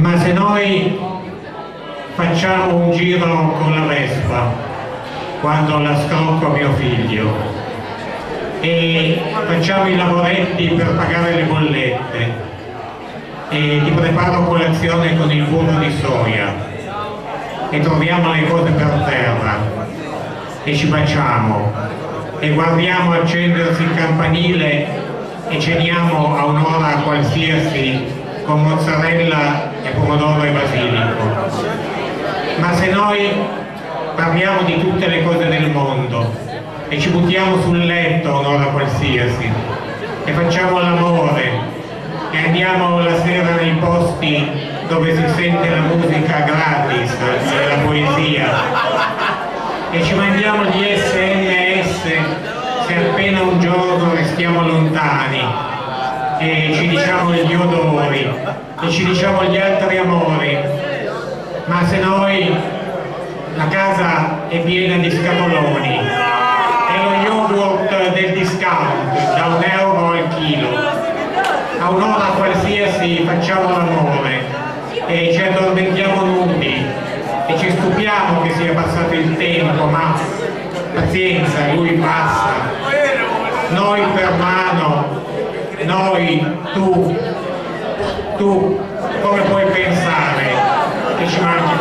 ma se noi facciamo un giro con la Vespa quando la scrocco mio figlio e facciamo i lavoretti per pagare le bollette e ti preparo colazione con il burro di soia e troviamo le cose per terra e ci baciamo e guardiamo accendersi il campanile e ceniamo a un'ora qualsiasi con mozzarella e pomodoro e basilico. Ma se noi parliamo di tutte le cose del mondo e ci buttiamo sul letto un'ora qualsiasi e facciamo l'amore e andiamo la sera nei posti dove si sente la musica gratis e la poesia e ci mandiamo gli SMS se appena un giorno restiamo lontani e ci diciamo gli odori e ci diciamo gli altri amori. Ma se noi la casa è piena di scatoloni e lo yogurt del discount da un euro al chilo. A un'ora qualsiasi facciamo l'amore e ci addormentiamo nudi. E ci stupiamo che sia passato il tempo, ma pazienza, noi, tu, tu come puoi pensare che ci manchi